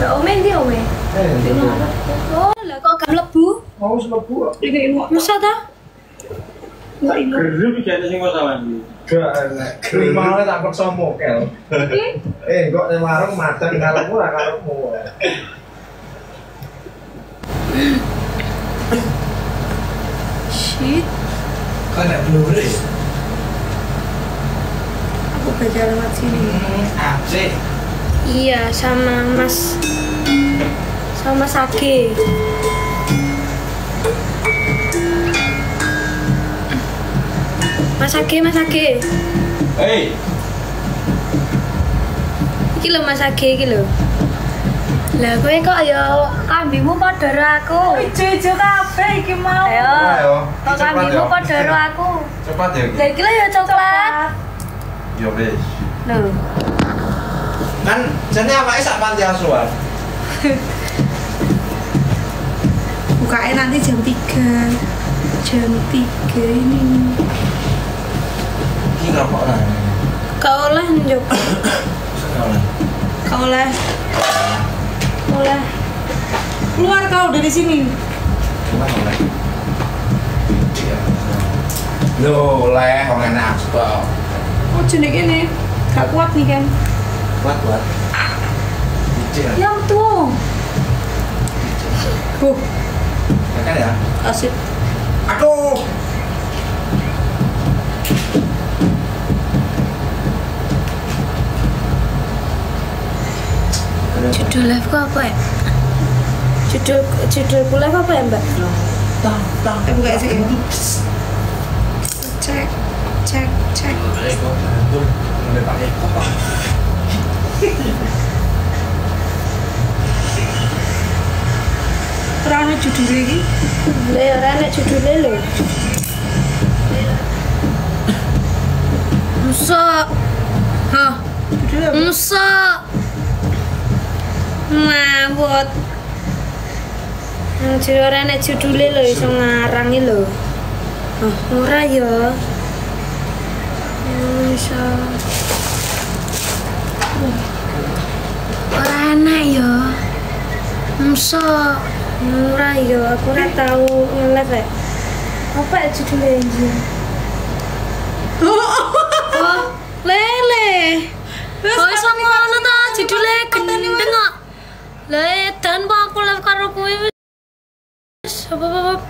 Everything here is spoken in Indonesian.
Ya ome ndi ome? Eh, Oh, lah kok gak mlebu? mau selebu Masa ta? Enggak ini. Gerem iki ana sing masalah iki. gak enak. Lima tak perso mokel. Eh, kok ning warung madang karepmu ra karepmu. Shit, Kan nek blure. aku baca lewat sini. Aceh. Iya, sama Mas sama Mas Age. Mas Age, Mas Age. Hei, Iki lho Mas Age iki lho. Lah kowe kok ya kambimu padha karo aku. Ijo-ijo kabeh iki mau. Ayo. Ayo. Kok kambimu padha karo aku. Cepat ya. Lah iki lho ya coklat. Ya wis. Lho. Kan jane awake sak panti asuhan. Bukanya nanti jam 3 Jam 3 ini Iki rokok lah. Kau njuk. Sekolah. Kau oleh Oleh Keluar kau dari sini oleh. Loh, oleh orang enak kok. Oh jenis ini Gak kuat nih kan Kuat. Yang tuh Buh Makan ya. Asik Aduh. Judul apa ya? Judul judulku live apa ya, Mbak? Tang tang. Eh, buka sih. Cek Cek Cek Eh, kok gantung. Mulai pakai kok. Terang judul lagi Lah ya ora nek judule lho. Musa. Hah, Judulnya apa? Musa. Mabot. Nang jero ora nek judule lho iso ngarangi lho. Oh, ora ya. Musa. Ora enak ya. Musa. Ora ya, aku ora tau ngelet ya. Apa ya judulnya ini? Oh, lele. Iso ngono ta judule gendeng kok. Lah edan kok aku live karo kowe wis. Apa apa. apa.